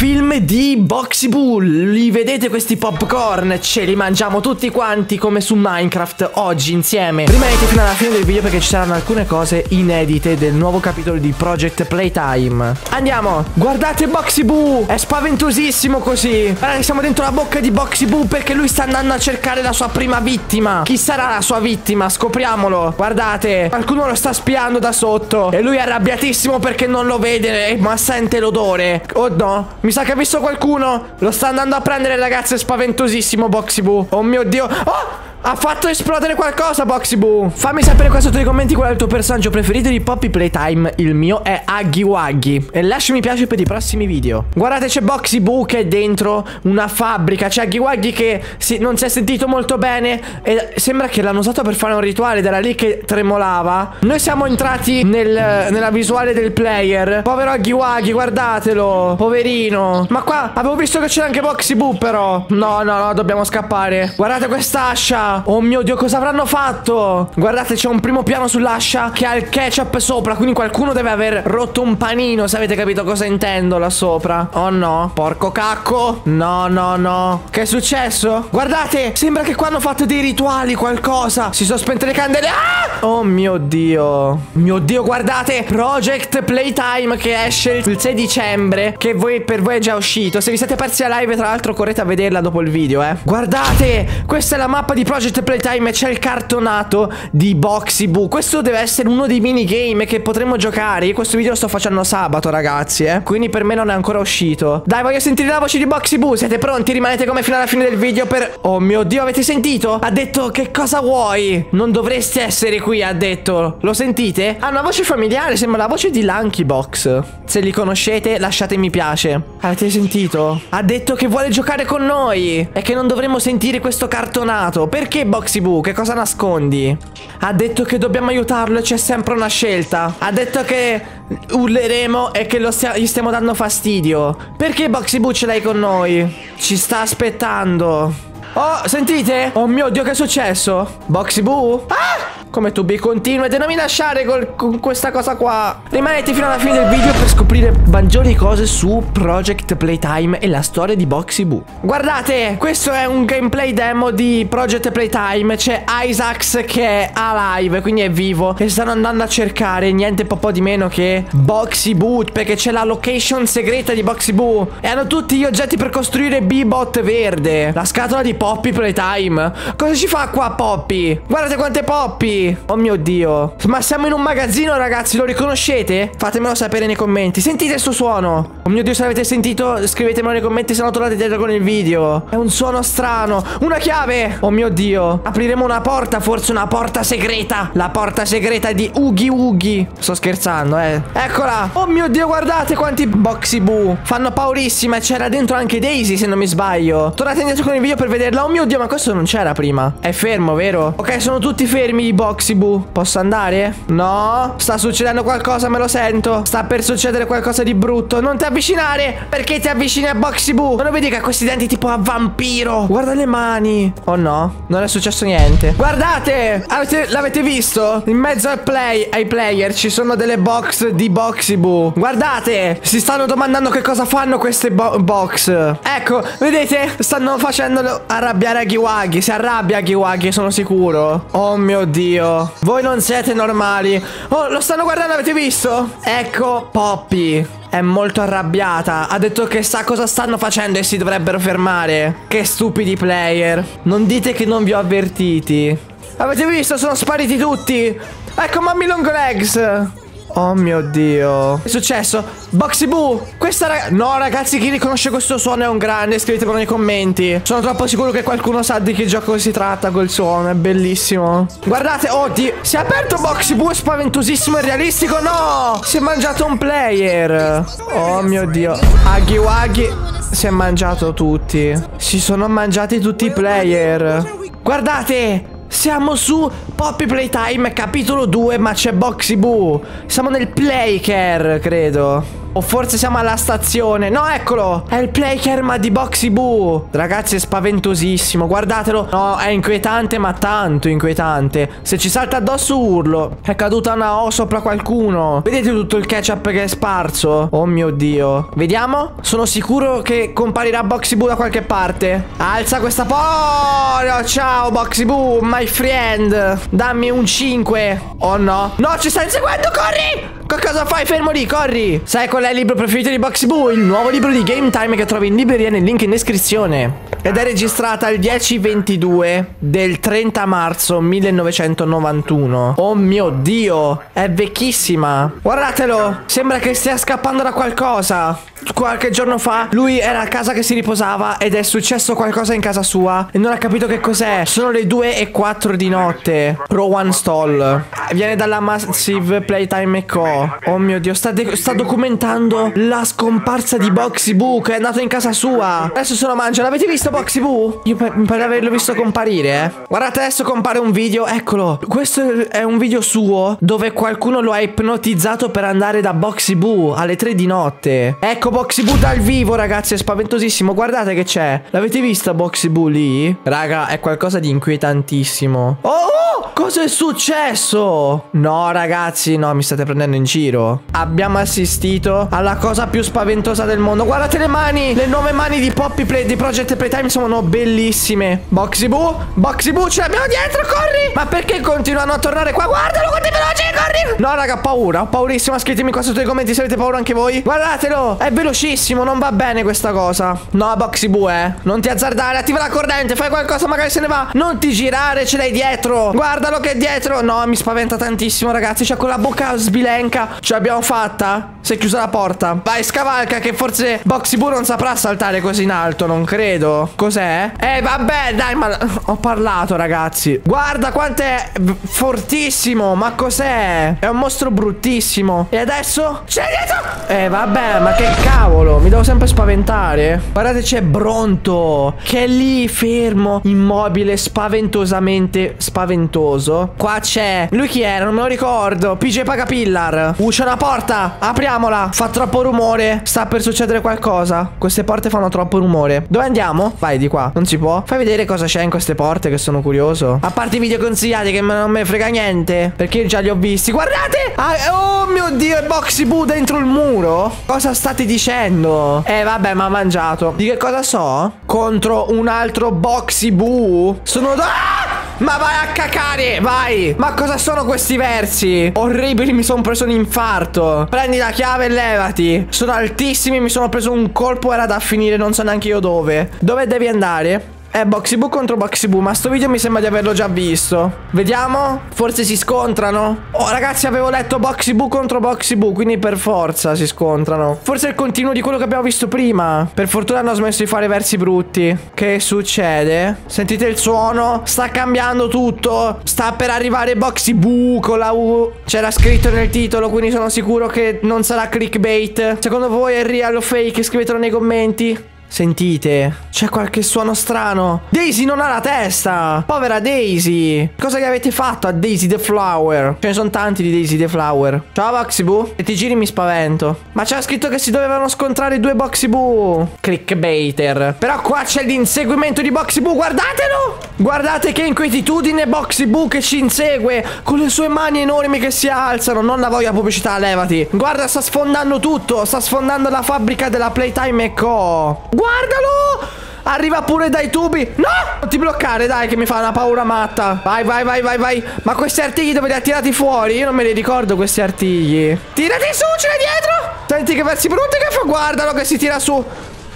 film di Boxy Bull. Li vedete questi popcorn? Ce li mangiamo tutti quanti come su Minecraft oggi insieme. Rimanete fino alla fine del video perché ci saranno alcune cose inedite del nuovo capitolo di Project Playtime. Andiamo. Guardate Boxy Boo. È spaventosissimo così. Guarda che siamo dentro la bocca di Boxy Boo perché lui sta andando a cercare la sua prima vittima. Chi sarà la sua vittima? Scopriamolo. Guardate. Qualcuno lo sta spiando da sotto. E lui è arrabbiatissimo perché non lo vede ma sente l'odore. Oh no, mi sa che ha visto qualcuno. Lo sta andando a prendere, ragazzi. È spaventosissimo, Boxy Boo. Oh mio dio. Oh! Ha fatto esplodere qualcosa, Boxy Boo. Fammi sapere qua sotto nei commenti qual è il tuo personaggio preferito di Poppy Playtime. Il mio è Aggy Waggy. E lascia mi piace per i prossimi video. Guardate, c'è Boxy Boo che è dentro una fabbrica. C'è Aggy Waggy che si, non si è sentito molto bene. E sembra che l'hanno usato per fare un rituale. Era lì che tremolava. Noi siamo entrati nel, nella visuale del player. Povero Aggy Waggy, guardatelo. Poverino. Ma qua avevo visto che c'era anche Boxy Boo, però. No, no, no, dobbiamo scappare. Guardate quest'ascia. Oh mio Dio, cosa avranno fatto? Guardate, c'è un primo piano sull'ascia che ha il ketchup sopra. Quindi qualcuno deve aver rotto un panino, se avete capito cosa intendo là sopra. Oh no, porco cacco. No, no, no. Che è successo? Guardate, sembra che qua hanno fatto dei rituali, qualcosa. Si sono spente le candele. Ah! Oh mio Dio. Mio Dio, guardate. Project Playtime che esce il 6 dicembre. Che voi, per voi è già uscito. Se vi siete persi la live, tra l'altro, correte a vederla dopo il video, eh. Guardate, questa è la mappa di Project Project Playtime c'è il cartonato di Boxy Boo. Questo deve essere uno dei minigame che potremmo giocare. Io questo video lo sto facendo sabato, ragazzi, eh. Quindi per me non è ancora uscito. Dai, voglio sentire la voce di Boxy Boo. Siete pronti? Rimanete come fino alla fine del video per... Oh mio Dio, avete sentito? Ha detto che cosa vuoi? Non dovresti essere qui, ha detto. Lo sentite? Ha una voce familiare, sembra la voce di Lanky Box. Se li conoscete, lasciate mi piace. Avete sentito? Ha detto che vuole giocare con noi e che non dovremmo sentire questo cartonato. Perché? Perché Boxy Boo? Che cosa nascondi? Ha detto che dobbiamo aiutarlo e c'è sempre una scelta. Ha detto che urleremo e che stia gli stiamo dando fastidio. Perché Boxy Boo ce l'hai con noi? Ci sta aspettando. Oh, sentite? Oh mio Dio, che è successo? Boxy Boo? Ah! Come tu, B, continuate, non mi lasciare col, con questa cosa qua. Rimanete fino alla fine del video per scoprire maggiori cose su Project Playtime e la storia di Boxy Boo. Guardate, questo è un gameplay demo di Project Playtime. C'è Isaacs che è alive, quindi è vivo. E stanno andando a cercare niente po' di meno che Boxy Boo, perché c'è la location segreta di Boxy Boo. E hanno tutti gli oggetti per costruire B-Bot verde. La scatola di Poppy Playtime. Cosa ci fa qua Poppy? Guardate quante Poppy. Oh mio Dio. Ma siamo in un magazzino, ragazzi. Lo riconoscete? Fatemelo sapere nei commenti. Sentite questo suono. Oh mio Dio, se l'avete sentito, scrivetemelo nei commenti se no tornate dietro con il video. È un suono strano. Una chiave. Oh mio Dio. Apriremo una porta, forse una porta segreta. La porta segreta di Ughi Ughi. Sto scherzando, eh. Eccola. Oh mio Dio, guardate quanti Boxy Boo. Fanno paurissima. C'era dentro anche Daisy, se non mi sbaglio. Tornate indietro con il video per vederla. Oh mio Dio, ma questo non c'era prima. È fermo, vero? Ok, sono tutti fermi i Boxy Boxybu. Posso andare? No. Sta succedendo qualcosa, me lo sento. Sta per succedere qualcosa di brutto. Non ti avvicinare. Perché ti avvicini a Boxybu? Non lo vedi che ha questi denti tipo a vampiro? Guarda le mani. Oh no, non è successo niente. Guardate, l'avete visto? In mezzo al play, ai player ci sono delle box di Boxybu. Guardate, si stanno domandando che cosa fanno queste bo box. Ecco, vedete? Stanno facendolo arrabbiare a. Si arrabbia Giwagi, sono sicuro. Oh mio Dio. Dio. Voi non siete normali. Oh, lo stanno guardando, avete visto? Ecco Poppy. È molto arrabbiata. Ha detto che sa cosa stanno facendo e si dovrebbero fermare. Che stupidi player. Non dite che non vi ho avvertiti. Avete visto? Sono spariti tutti. Ecco Mommy Long Legs. Oh mio Dio. È successo? Boxy Boo Questa ragazza No ragazzi chi riconosce questo suono è un grande Scrivetelo nei commenti. Sono troppo sicuro che qualcuno sa di che gioco si tratta quel suono È bellissimo. Guardate Oddio Si è aperto Boxy Boo spaventosissimo e realistico No! Si è mangiato un player. Oh mio Dio. Aghi Waghi Si è mangiato tutti. Si sono mangiati tutti i player. Guardate siamo su Poppy Playtime capitolo 2 ma c'è Boxy Boo. Siamo nel Playcare credo O forse siamo alla stazione. No, eccolo. È il playkerma di Boxy Boo. Ragazzi, è spaventosissimo. Guardatelo. No, è inquietante, ma tanto inquietante. Se ci salta addosso, urlo. È caduta una O sopra qualcuno. Vedete tutto il ketchup che è sparso? Oh mio Dio. Vediamo. Sono sicuro che comparirà Boxy Boo da qualche parte. Alza questa po... Oh, ciao, Boxy Boo, my friend. Dammi un 5. Oh no. No, ci stai inseguendo, corri! Cosa fai? Fermo lì, corri! Sai qual è il libro preferito di Boxy Boo? Il nuovo libro di Game Time che trovi in libreria nel link in descrizione. Ed è registrata il 10-22 del 30 marzo 1991. Oh mio Dio, è vecchissima. Guardatelo, sembra che stia scappando da qualcosa. Qualche giorno fa lui era a casa che si riposava ed è successo qualcosa in casa sua e non ha capito che cos'è. Sono le 2 e 4 di notte. Pro One Stall. Viene dalla Massive Playtime Co. Oh mio dio, sta, sta documentando la scomparsa di Boxy Boo che è andato in casa sua. Adesso se lo mangia. L'avete visto Boxy Boo? Io per, per averlo visto comparire, eh. Guardate, adesso compare un video. Eccolo. Questo è un video suo dove qualcuno lo ha ipnotizzato per andare da Boxy Boo alle 3 di notte. Ecco Boxy Boo dal vivo, ragazzi, è spaventosissimo. Guardate che c'è. L'avete vista Boxy Boo lì? Raga, è qualcosa di inquietantissimo. Oh, oh! Cosa è successo? No, ragazzi, no, mi state prendendo in giro. Abbiamo assistito alla cosa più spaventosa del mondo. Guardate le mani, le nuove mani di Poppy Play, di Project Playtime sono bellissime. Boxy Boo, Boxy Boo, ce l'abbiamo dietro, corri! Ma perché continuano a tornare qua? Guardalo, quanti veloci, corri! No, raga, ho paura, ho paurissima. Scrivetemi qua sotto i commenti se avete paura anche voi. Guardatelo, è velocissimo, non va bene questa cosa. No, Boxy Boo, eh. Non ti azzardare, attiva la corrente, fai qualcosa, magari se ne va. Non ti girare, ce l'hai dietro. Guardalo che è dietro. No, mi spaventa tantissimo, ragazzi. C'è con la bocca sbilenca. Ce l'abbiamo fatta. Si è chiusa la porta. Vai, scavalca, che forse Boxy Boo non saprà saltare così in alto, non credo. Cos'è? Eh, vabbè, dai, ma ho parlato, ragazzi. Guarda quanto è fortissimo. Ma cos'è? È un mostro bruttissimo. E adesso? C'è dietro. Eh, vabbè, ma che cavolo. Mi devo sempre spaventare. Guardate, c'è Bronto. Che è lì, fermo, immobile, spaventosamente spaventoso. Qua c'è. Lui chi era? Non me lo ricordo. PJ Pagapillar. Uh, c'è una porta. Apriamola. Fa troppo rumore. Sta per succedere qualcosa. Queste porte fanno troppo rumore. Dove andiamo? Vai di qua. Non si può. Fai vedere cosa c'è in queste porte che sono curioso. A parte i video consigliati che non me frega niente. Perché io già li ho visti. Guardate. Ah, oh mio dio, è Boxy Boo dentro il muro. Cosa state dicendo? Eh, vabbè, ma ha mangiato. Di che cosa so? Contro un altro Boxy Boo. Sono... Ah! Ma vai a cacare, vai Ma cosa sono questi versi? Orribili, mi sono preso un infarto Prendi la chiave e levati Sono altissimi, mi sono preso un colpo Era da finire, non so neanche io dove Dove devi andare? È Boxy Boo contro Boxy Boo Ma sto video mi sembra di averlo già visto. Vediamo Forse si scontrano. Oh ragazzi avevo letto Boxy Boo contro Boxy Boo Quindi per forza si scontrano. Forse è il continuo di quello che abbiamo visto prima. Per fortuna hanno smesso di fare versi brutti. Che succede? Sentite il suono? Sta cambiando tutto. Sta per arrivare Boxy Boo con la U. C'era scritto nel titolo Quindi sono sicuro che non sarà clickbait. Secondo voi è real o fake? Scrivetelo nei commenti Sentite, c'è qualche suono strano. Daisy non ha la testa. Povera Daisy. Cosa gli avete fatto a Daisy the Flower? Ce ne sono tanti di Daisy the Flower. Ciao Boxy Boo. E ti giri mi spavento. Ma c'era scritto che si dovevano scontrare due Boxy Boo. Clickbaiter. Però qua c'è l'inseguimento di Boxy Boo. Guardatelo. Guardate che inquietudine Boxy Boo che ci insegue. Con le sue mani enormi che si alzano. Non la voglio pubblicità, levati. Guarda, sta sfondando tutto. Sta sfondando la fabbrica della Playtime Co. Guardalo! Arriva pure dai tubi. No! Non ti bloccare dai che mi fa una paura matta. Vai vai vai vai vai. Ma questi artigli dove li ha tirati fuori? Io non me li ricordo questi artigli. Tirati su ce l'hai dietro! Senti che versi brutti che fa Guardalo che si tira su.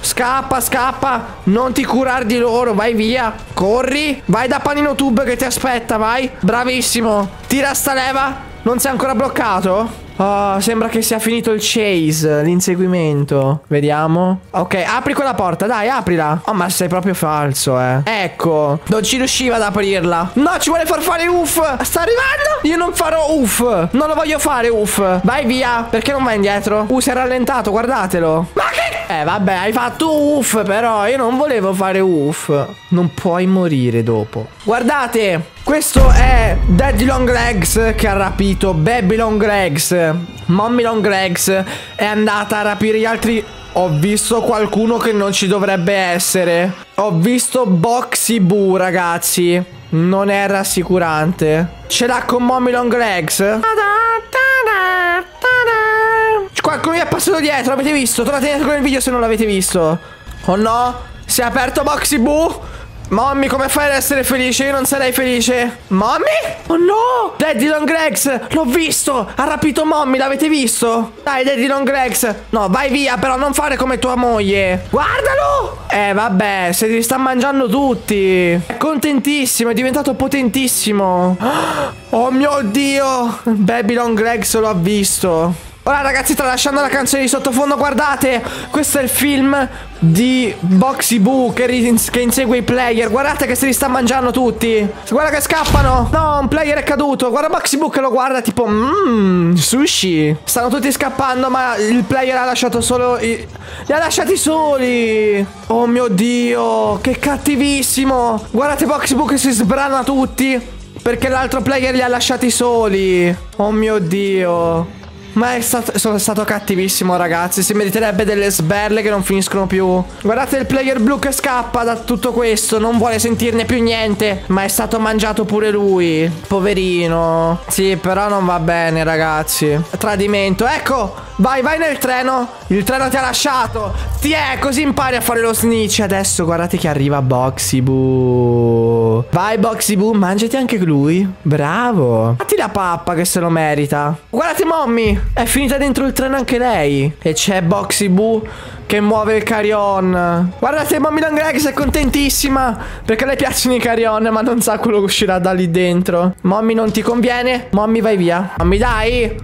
Scappa, scappa. Non ti curare di loro, vai via. Corri. Vai da Panino Tube che ti aspetta, vai. Bravissimo. Tira sta leva. Non sei ancora bloccato? Oh, sembra che sia finito il chase, l'inseguimento. Vediamo. Ok, apri quella porta, dai, aprila. Oh, ma sei proprio falso, eh. Ecco, non ci riusciva ad aprirla. No, ci vuole far fare uff. Sta arrivando? Io non farò uff. Non lo voglio fare uff. Vai via. Perché non vai indietro? Uh, si è rallentato, guardatelo. Ma che Eh vabbè hai fatto uff però io non volevo fare uff Non puoi morire dopo Guardate questo è Daddy Long Legs che ha rapito Baby Long Legs Mommy Long Legs è andata a rapire gli altri ho visto qualcuno che non ci dovrebbe essere. Ho visto Boxy Boo, ragazzi. Non è rassicurante. Ce l'ha con Mommy Long Legs? Qualcuno mi è passato dietro, l'avete visto? Tornate indietro con il video se non l'avete visto. Oh no, si è aperto Boxy Boo. Mommy, come fai ad essere felice? Io non sarei felice. Mommy? Oh no! Daddy Long Legs! L'ho visto! Ha rapito Mommy, l'avete visto? Dai, Daddy Long Legs! No, vai via, però non fare come tua moglie. Guardalo! Eh, vabbè, se li sta mangiando tutti. È contentissimo, è diventato potentissimo. Oh mio Dio! Baby Long Legs lo ha visto. Ora ragazzi tralasciando la canzone di sottofondo Guardate. Questo è il film di Boxy Boo che, che, insegue i player. Guardate che se li sta mangiando tutti. Guarda che scappano. No un player è caduto. Guarda Boxy Boo che lo guarda tipo Mmm sushi. Stanno tutti scappando ma il player ha lasciato solo i... Li ha lasciati soli. Oh mio dio Che cattivissimo. Guardate Boxy Boo che si sbrana tutti Perché l'altro player li ha lasciati soli. Oh mio dio ma è stato, sono stato cattivissimo ragazzi. Si meriterebbe delle sberle che non finiscono più. Guardate il player blu che scappa da tutto questo. Non vuole sentirne più niente. Ma è stato mangiato pure lui. Poverino. Sì però non va bene ragazzi. Tradimento. Ecco Vai vai nel treno. Il treno ti ha lasciato. Ti è così impari a fare lo snitch. Adesso guardate che arriva Boxy Boo. Vai Boxy Boo Mangiati anche lui. Bravo. Fatti la pappa che se lo merita. Guardate mommy è finita dentro il treno anche lei. E c'è Boxy Boo che muove il carillon. Guardate, Mommy Langrex è contentissima perché le piacciono i carillon, ma non sa quello che uscirà da lì dentro. Mommy, non ti conviene? Mommy, vai via. Mommy, dai.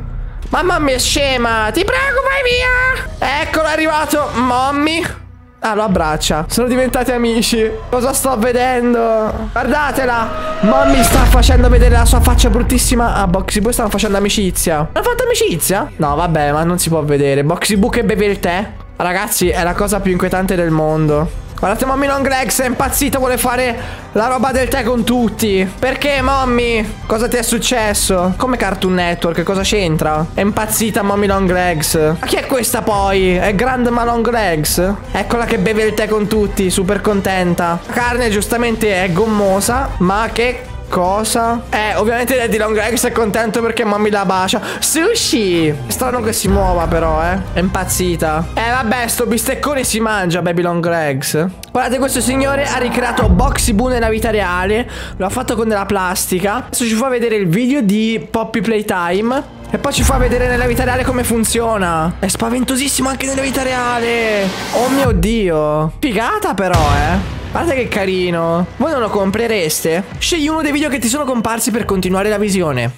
Ma Mommy è scema. Ti prego, vai via. Eccolo, è arrivato. Mommy. Ah, lo abbraccia. Sono diventati amici. Cosa sto vedendo? Guardatela. Mommy sta facendo vedere la sua faccia bruttissima a Boxy Boo. Stanno facendo amicizia. Hanno fatto amicizia? No, vabbè, ma non si può vedere. Boxy Boo che beve il tè. Ragazzi, è la cosa più inquietante del mondo. Guardate Mommy Long Legs è impazzita Vuole fare la roba del tè con tutti Perché Mommy? Cosa ti è successo? Come Cartoon Network Cosa c'entra? È impazzita Mommy Long Legs Ma chi è questa poi? È Grandma Long Legs? Eccola che beve il tè con tutti Super contenta La carne giustamente è gommosa Ma che Cosa? Eh, ovviamente Daddy Long Legs è contento perché mommy la bacia. Sushi! Strano che si muova però, eh. È impazzita. Eh, vabbè, sto bisteccone si mangia, Baby Long Legs. Guardate, questo signore ha ricreato Boxy Boo nella vita reale. Lo ha fatto con della plastica. Adesso ci fa vedere il video di Poppy Playtime. E poi ci fa vedere nella vita reale come funziona. È spaventosissimo anche nella vita reale. Oh mio Dio. Figata però, eh. Guarda che carino. Voi non lo comprereste? Scegli uno dei video che ti sono comparsi per continuare la visione.